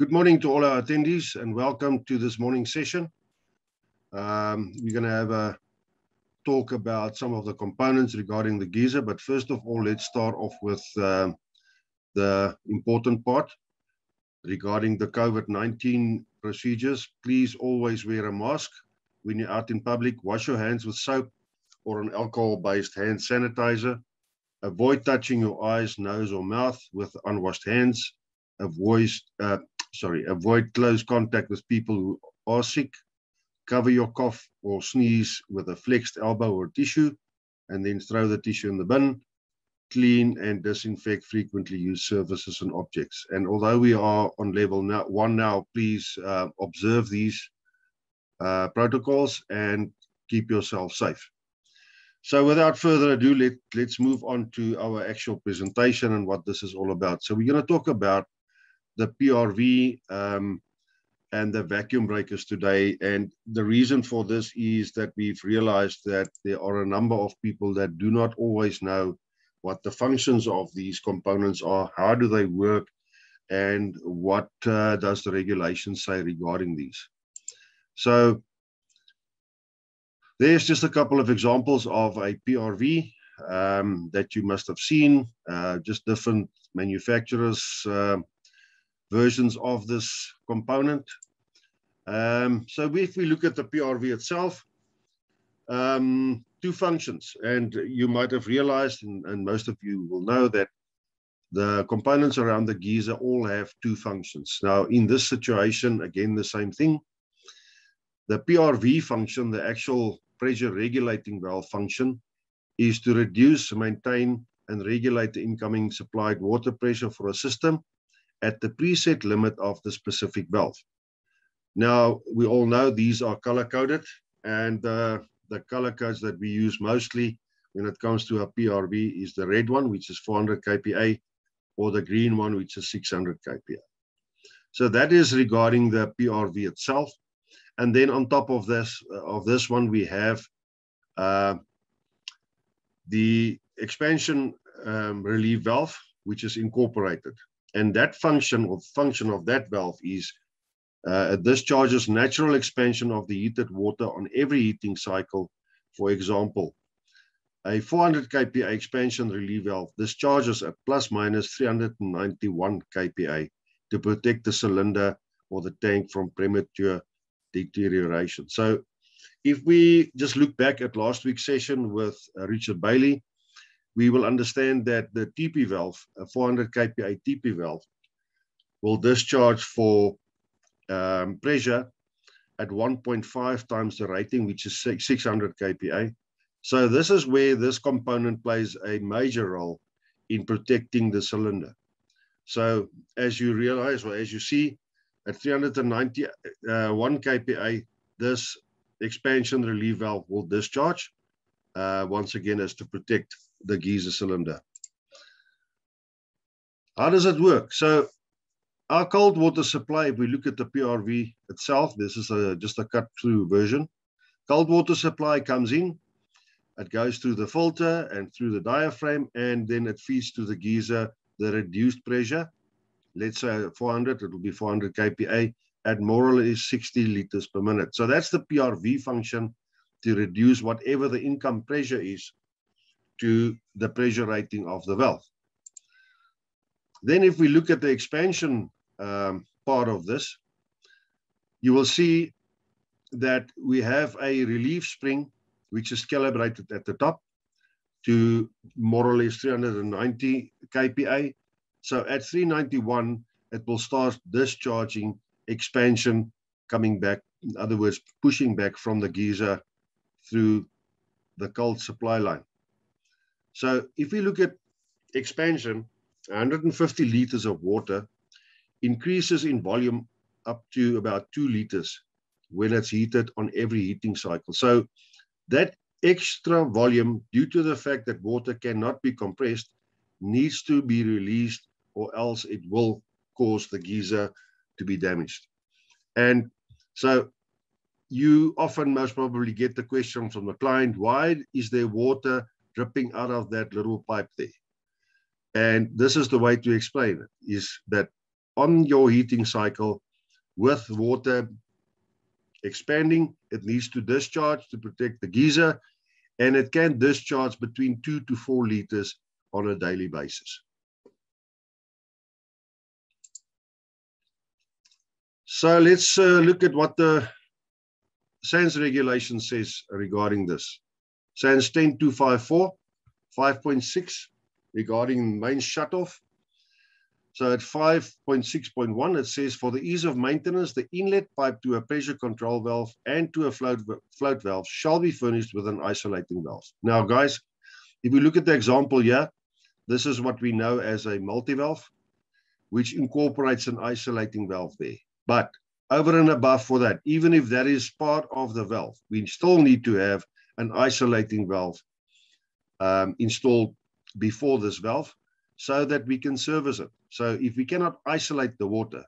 Good morning to all our attendees and welcome to this morning session. Um, we're going to have a talk about some of the components regarding the geyser, but first of all, let's start off with um, the important part regarding the COVID-19 procedures. Please always wear a mask when you're out in public. Wash your hands with soap or an alcohol-based hand sanitizer. Avoid touching your eyes, nose, or mouth with unwashed hands. Avoid, uh, sorry, avoid close contact with people who are sick. Cover your cough or sneeze with a flexed elbow or tissue, and then throw the tissue in the bin. Clean and disinfect frequently used surfaces and objects. And although we are on level now, one now, please uh, observe these uh, protocols and keep yourself safe. So without further ado, let, let's move on to our actual presentation and what this is all about. So we're going to talk about the PRV um, and the vacuum breakers today. And the reason for this is that we've realized that there are a number of people that do not always know what the functions of these components are, how do they work, and what uh, does the regulation say regarding these. So there's just a couple of examples of a PRV um, that you must have seen, uh, just different manufacturers' uh, versions of this component. Um, so if we look at the PRV itself, um, two functions, and you might have realized, and, and, most of you will know that the components around the geyser all have two functions. Now, in this situation, again, the same thing. The PRV function, the actual pressure regulating valve function is to reduce, maintain, and regulate the incoming supplied water pressure for a system at the preset limit of the specific valve. Now, we all know these are color-coded, and uh, the color codes that we use mostly when it comes to a PRV is the red one, which is 400 kPa, or the green one, which is 600 kPa. So that is regarding the PRV itself. And then on top of this, uh, of this one, we have uh, the expansion um, relief valve, which is incorporated. And that function or function of that valve is uh, it discharges natural expansion of the heated water on every heating cycle. For example, a 400 kPa expansion relief valve discharges at plus minus 391 kPa to protect the cylinder or the tank from premature deterioration. So if we just look back at last week's session with uh, Richard Bailey, we will understand that the TP valve, a 400 kPa TP valve, will discharge for um, pressure at 1.5 times the rating, which is 600 kPa. So this is where this component plays a major role in protecting the cylinder. So as you realize, or as you see, at 391 uh, kPa, this expansion relief valve will discharge. Uh, once again, as to protect the geyser cylinder. How does it work? So our cold water supply, if we look at the PRV itself, this is a, just a cut through version. Cold water supply comes in, it goes through the filter and through the diaphragm, and then it feeds to the geyser the reduced pressure let's say 400, it will be 400 kPa at more or less 60 liters per minute. So that's the PRV function to reduce whatever the income pressure is to the pressure rating of the valve. Then if we look at the expansion um, part of this, you will see that we have a relief spring which is calibrated at the top to more or less 390 kPa so at 391, it will start discharging expansion coming back, in other words, pushing back from the geyser through the cold supply line. So if we look at expansion, 150 liters of water increases in volume up to about two liters when it's heated on every heating cycle. So that extra volume, due to the fact that water cannot be compressed, needs to be released or else it will cause the geyser to be damaged. And so you often most probably get the question from the client, why is there water dripping out of that little pipe there? And this is the way to explain it, is that on your heating cycle with water expanding. It needs to discharge to protect the geyser, and it can discharge between two to four liters on a daily basis. So let's uh, look at what the SANS regulation says regarding this. SANS 10254, 5.6 regarding main shutoff. So at 5.6.1, it says for the ease of maintenance, the inlet pipe to a pressure control valve and to a float, float valve shall be furnished with an isolating valve. Now, guys, if we look at the example here, this is what we know as a multi-valve, which incorporates an isolating valve there. But over and above for that, even if that is part of the valve, we still need to have an isolating valve um, installed before this valve so that we can service it. So if we cannot isolate the water,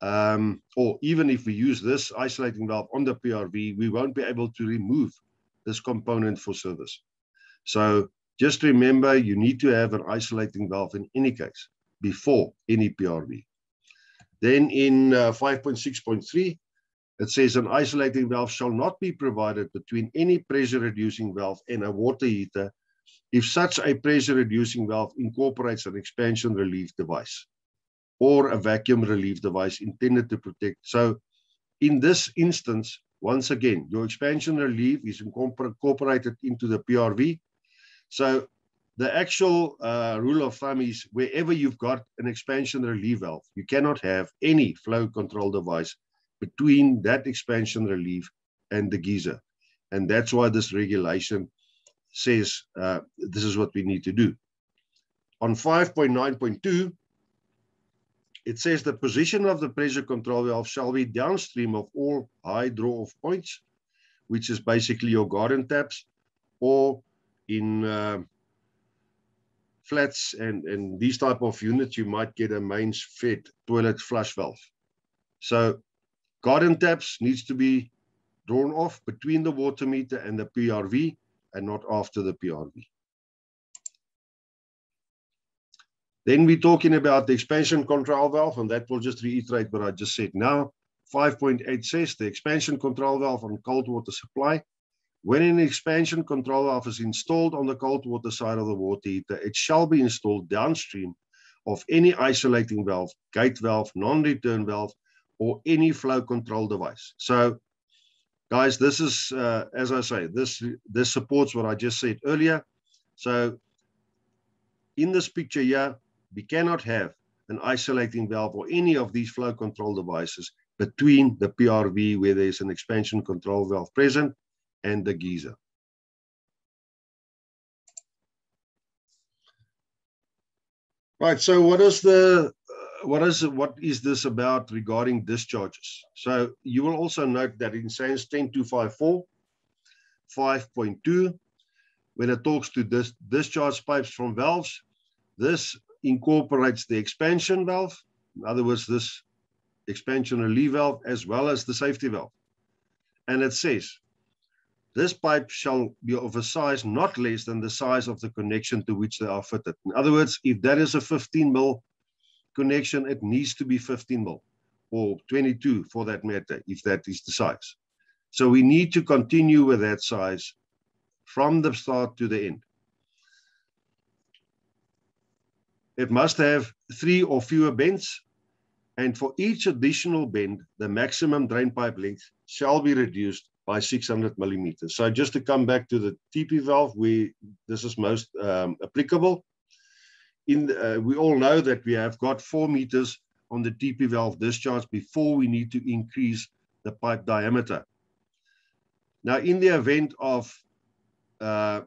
um, or even if we use this isolating valve on the PRV, we won't be able to remove this component for service. So just remember, you need to have an isolating valve in any case before any PRV. Then in uh, 5.6.3, it says an isolating valve shall not be provided between any pressure reducing valve and a water heater if such a pressure reducing valve incorporates an expansion relief device or a vacuum relief device intended to protect. So in this instance, once again, your expansion relief is incorporated into the PRV. So the actual uh, rule of thumb is wherever you've got an expansion relief valve, you cannot have any flow control device between that expansion relief and the geyser. And that's why this regulation says uh, this is what we need to do. On 5.9.2, it says the position of the pressure control valve shall be downstream of all high draw-off points, which is basically your garden taps, or in uh, flats and, and these type of units, you might get a mains fed toilet flush valve. So garden taps needs to be drawn off between the water meter and the PRV and not after the PRV. Then we're talking about the expansion control valve, and that will just reiterate what I just said now. 5.8 says the expansion control valve on cold water supply. When an expansion control valve is installed on the cold water side of the water heater, it shall be installed downstream of any isolating valve, gate valve, non-return valve, or any flow control device. So guys, this is, uh, as I say, this, this supports what I just said earlier. So in this picture here, we cannot have an isolating valve or any of these flow control devices between the PRV where there's an expansion control valve present and the geyser. Right, so what is the what is what is this about regarding discharges? So you will also note that in SANS 10254, 5.2, when it talks to dis discharge pipes from valves, this incorporates the expansion valve. In other words, this expansion relief valve as well as the safety valve. And it says, this pipe shall be of a size not less than the size of the connection to which they are fitted. In other words, if that is a 15 mil connection, it needs to be 15 mil or 22 for that matter, if that is the size. So we need to continue with that size from the start to the end. It must have three or fewer bends, and for each additional bend, the maximum drain pipe length shall be reduced by 600 millimeters. So just to come back to the TP valve, we this is most um, applicable in uh, we all know that we have got four meters on the TP valve discharge before we need to increase the pipe diameter. Now, in the event of, uh,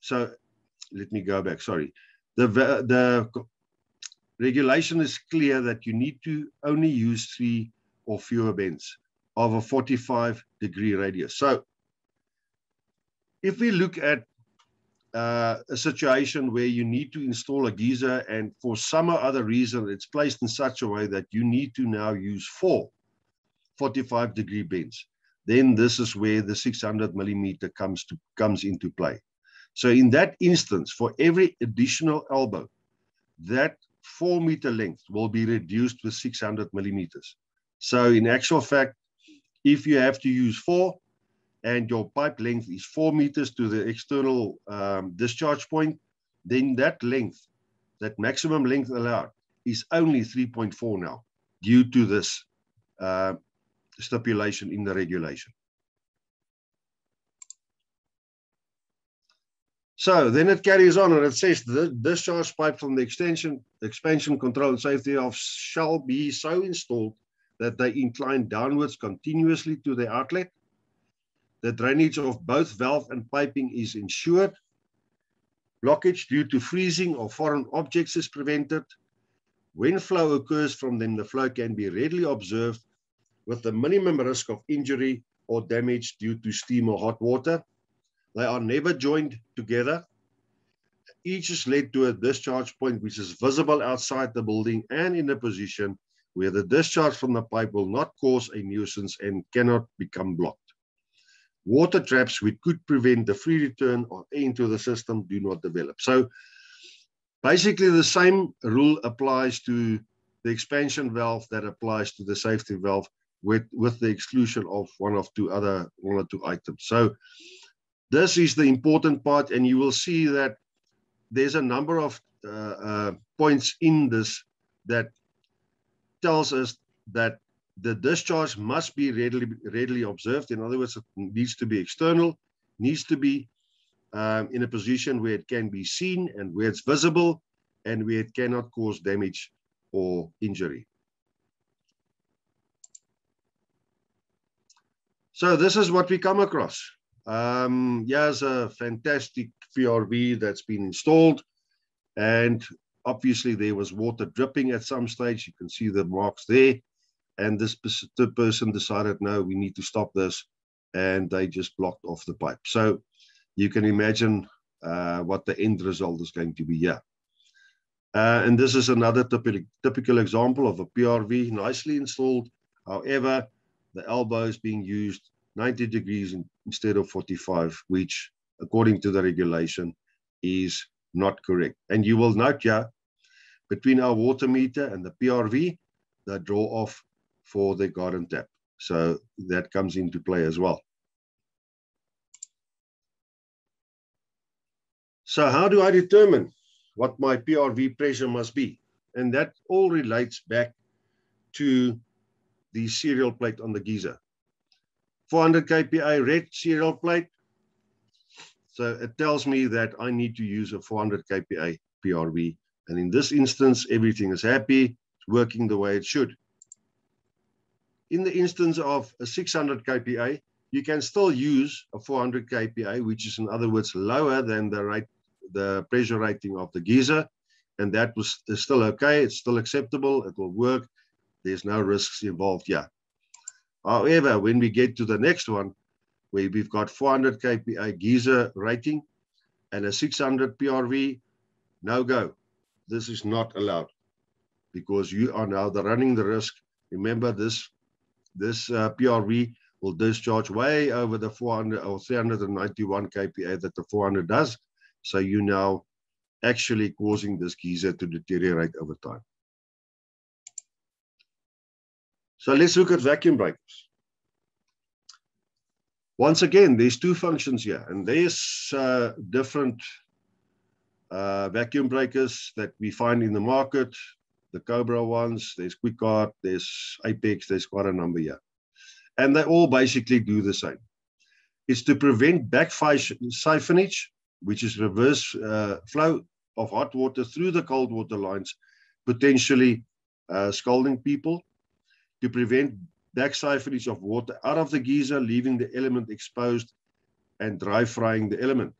so let me go back, sorry. The, the regulation is clear that you need to only use three or fewer bends of a 45 degree radius. So if we look at uh, a situation where you need to install a geyser and for some other reason it's placed in such a way that you need to now use four 45 degree bends, then this is where the 600 millimeter comes to comes into play. So in that instance, for every additional elbow, that four meter length will be reduced with 600 millimeters. So in actual fact, if you have to use four and your pipe length is four meters to the external um, discharge point, then that length, that maximum length allowed is only 3.4 now due to this uh, stipulation in the regulation. So then it carries on and it says the discharge pipe from the extension, expansion control and safety of shall be so installed that they incline downwards continuously to the outlet. The drainage of both valve and piping is ensured. Blockage due to freezing or foreign objects is prevented. When flow occurs from them, the flow can be readily observed with the minimum risk of injury or damage due to steam or hot water. They are never joined together. Each is led to a discharge point which is visible outside the building and in a position where the discharge from the pipe will not cause a nuisance and cannot become blocked. Water traps which could prevent the free return of air into the system do not develop. So basically the same rule applies to the expansion valve that applies to the safety valve with, with the exclusion of one of two other one or two items. So this is the important part, and you will see that there's a number of uh, uh, points in this that tells us that the discharge must be readily readily observed. In other words, it needs to be external, needs to be um, in a position where it can be seen and where it's visible, and where it cannot cause damage or injury. So this is what we come across. Um, here's a fantastic PRV that's been installed. And obviously there was water dripping at some stage. You can see the marks there. And this person decided, no, we need to stop this. And they just blocked off the pipe. So you can imagine uh, what the end result is going to be here. Uh, and this is another typical, typical example of a PRV nicely installed. However, the elbow is being used 90 degrees instead of 45, which according to the regulation is not correct. And you will note here, between our water meter and the PRV, the draw off for the garden tap. So that comes into play as well. So how do I determine what my PRV pressure must be? And that all relates back to the serial plate on the geyser. 400 kPa red serial plate. So it tells me that I need to use a 400 kPa PRV. And in this instance, everything is happy, it's working the way it should. In the instance of a 600 kPa, you can still use a 400 kPa, which is in other words lower than the rate, the pressure rating of the geyser. And that was still okay. It's still acceptable. It will work. There's no risks involved here. However, when we get to the next one, where we've got 400 kPa geyser rating and a 600 PRV, no go. This is not allowed because you are now the running the risk. Remember this, this uh, PRV will discharge way over the 400 or 391 kPa that the 400 does. So you now actually causing this geyser to deteriorate over time. So let's look at vacuum breakers. Once again, there's two functions here, and there's uh, different uh, vacuum breakers that we find in the market, the Cobra ones, there's QuickGuard, there's Apex, there's quite a number here. And they all basically do the same. It's to prevent back siphonage, which is reverse uh, flow of hot water through the cold water lines, potentially uh, scalding people to prevent back siphonage of water out of the geyser, leaving the element exposed and dry frying the element.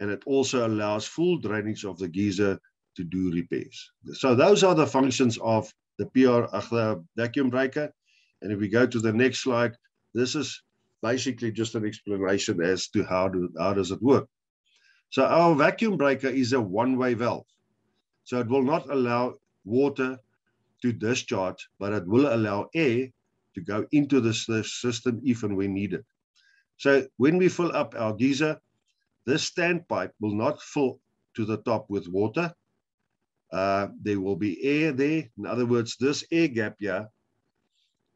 And it also allows full drainage of the geyser to do repairs. So those are the functions of the PR, uh, the vacuum breaker. And if we go to the next slide, this is basically just an explanation as to how, do, how does it work. So our vacuum breaker is a one-way valve. So it will not allow water to discharge, but it will allow air to go into the system even when needed. So when we fill up our geyser, this standpipe will not fill to the top with water. Uh, there will be air there. In other words, this air gap here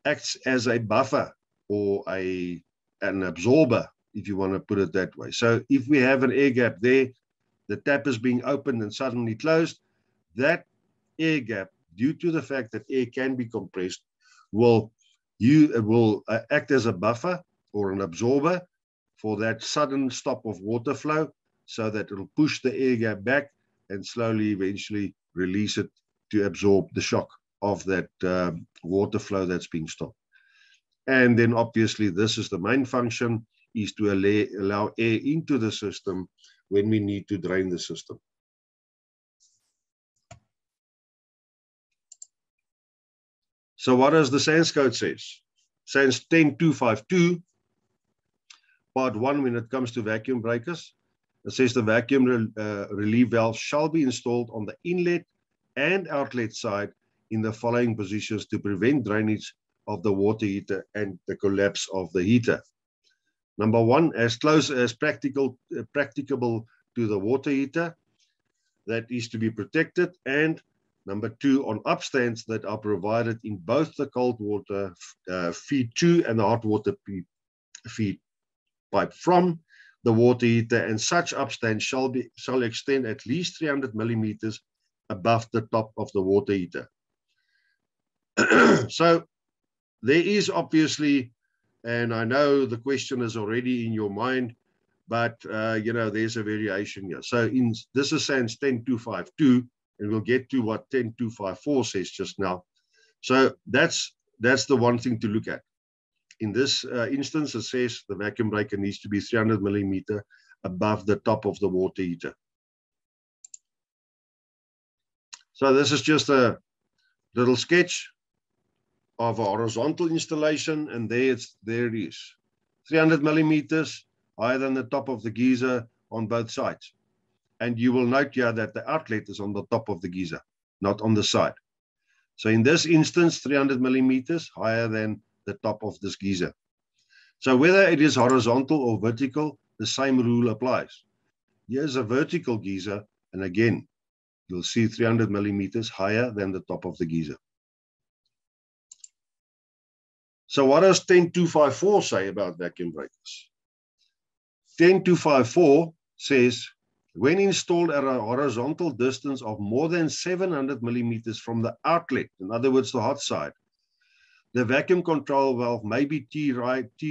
acts as a buffer or a an absorber, if you want to put it that way. So if we have an air gap there, the tap is being opened and suddenly closed, that air gap, due to the fact that air can be compressed, will you will uh, act as a buffer or an absorber for that sudden stop of water flow so that it'll push the air gap back and slowly eventually release it to absorb the shock of that um, water flow that's being stopped. And then obviously this is the main function is to allow, air into the system when we need to drain the system. So what does the SANS code says? SANS 10252, part one, when it comes to vacuum breakers, it says the vacuum re uh, relief valve shall be installed on the inlet and outlet side in the following positions to prevent drainage of the water heater and the collapse of the heater. Number one, as close as practical, uh, practicable to the water heater that is to be protected. And number two, on upstands that are provided in both the cold water uh, feed to and the hot water feed pipe from the water heater. And such upstand shall, be, shall extend at least 300 millimeters above the top of the water heater. so there is obviously and I know the question is already in your mind, but uh, you know there's a variation here. So in this is SANS 10252, and we'll get to what 10254 says just now. So that's that's the one thing to look at. In this uh, instance, it says the vacuum breaker needs to be 300 millimeter above the top of the water heater. So this is just a little sketch of a horizontal installation, and there it's there it is, 300 millimeters higher than the top of the geyser on both sides. And you will note here that the outlet is on the top of the geyser, not on the side. So in this instance, 300 millimeters higher than the top of this geyser. So whether it is horizontal or vertical, the same rule applies. Here's a vertical geyser, and again, you'll see 300 millimeters higher than the top of the geyser. So what does 10254 say about vacuum breakers? 10254 says, when installed at a horizontal distance of more than 700 millimeters from the outlet, in other words, the hot side, the vacuum control valve may be T,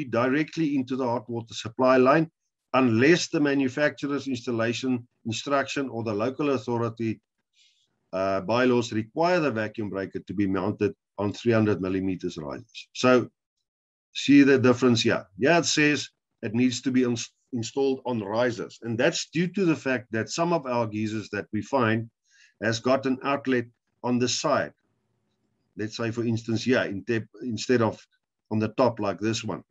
directly into the hot water supply line unless the manufacturer's installation instruction or the local authority uh, bylaws require the vacuum breaker to be mounted on 300 millimeters risers. So see the difference here. Yeah, it says it needs to be installed on risers. And that's due to the fact that some of our geysers that we find has got an outlet on the side. Let's say, for instance, yeah, in instead of on the top like this one.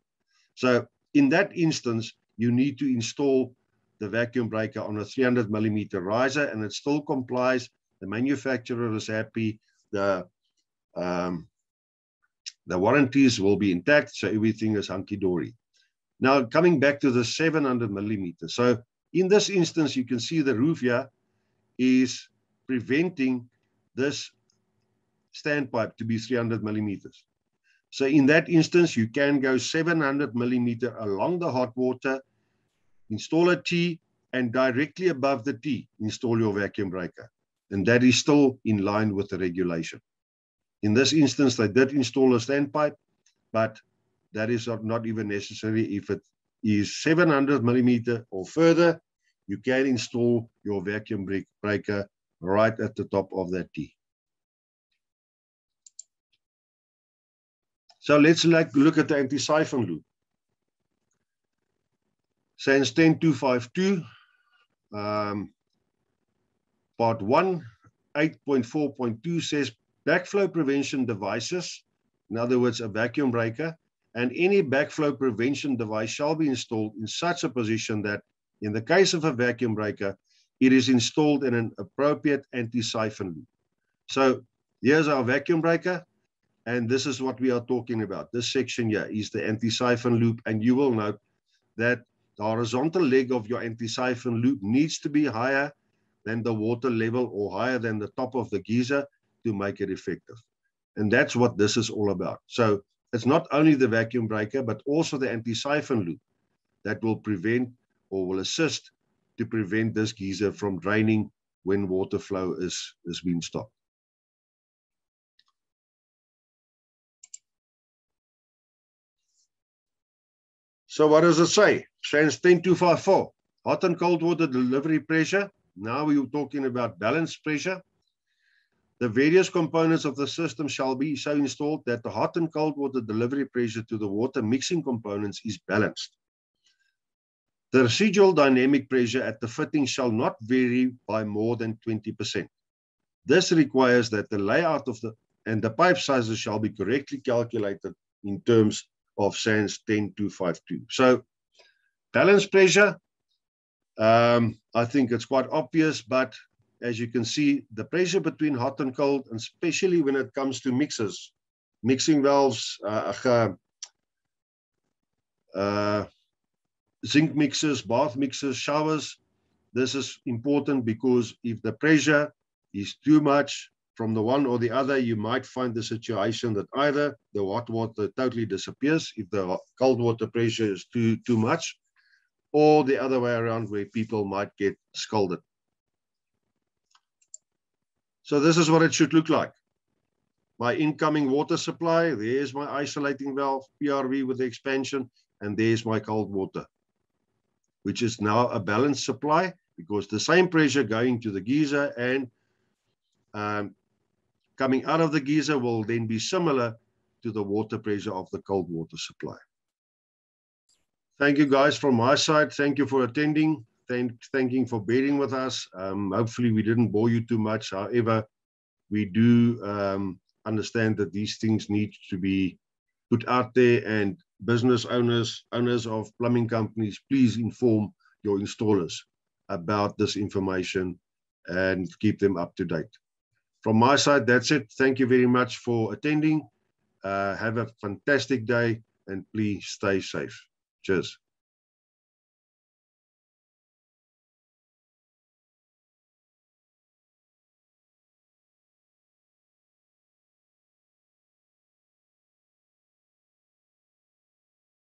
So in that instance, you need to install the vacuum breaker on a 300 millimeter riser and it still complies. The manufacturer is happy. The um, the warranties will be intact, so everything is hunky-dory. Now, coming back to the 700 millimeter. So in this instance, you can see the roof here is preventing this standpipe to be 300 millimeters. So in that instance, you can go 700 millimeter along the hot water, install a T, and directly above the T, install your vacuum breaker. And that is still in line with the regulation. In this instance, they did install a standpipe, but that is not even necessary. If it is 700 millimeter or further, you can install your vacuum breaker right at the top of that T. So let's like look at the anti-siphon loop. SANS 10252, um, part 1, 8.4.2 says backflow prevention devices, in other words, a vacuum breaker, and any backflow prevention device shall be installed in such a position that, in the case of a vacuum breaker, it is installed in an appropriate anti-siphon loop. So here's our vacuum breaker, and this is what we are talking about. This section here is the anti-siphon loop, and you will note that the horizontal leg of your anti-siphon loop needs to be higher than the water level or higher than the top of the geyser to make it effective. And that's what this is all about. So it's not only the vacuum breaker, but also the anti-siphon loop that will prevent or will assist to prevent this geyser from draining when water flow is, is being stopped. So what does it say? SANS 10254, hot and cold water delivery pressure. Now we're talking about balance pressure. The various components of the system shall be so installed that the hot and cold water delivery pressure to the water mixing components is balanced. The residual dynamic pressure at the fitting shall not vary by more than 20%. This requires that the layout of the and the pipe sizes shall be correctly calculated in terms of SANS 10252. So balance pressure, um, I think it's quite obvious, but as you can see, the pressure between hot and cold, and especially when it comes to mixers, mixing valves, uh, uh, zinc mixers, bath mixers, showers, this is important because if the pressure is too much, from the one or the other, you might find the situation that either the hot water totally disappears if the cold water pressure is too, too much, or the other way around where people might get scalded. So this is what it should look like. My incoming water supply, there's my isolating valve, PRV with the expansion, and there's my cold water, which is now a balanced supply because the same pressure going to the geyser and um, coming out of the geyser will then be similar to the water pressure of the cold water supply. Thank you guys from my side. Thank you for attending. Thank, thanking for bearing with us. Um, hopefully we didn't bore you too much. However, we do um, understand that these things need to be put out there and business owners, owners of plumbing companies, please inform your installers about this information and keep them up to date. From my side, that's it. Thank you very much for attending. Uh, have a fantastic day and please stay safe. Cheers.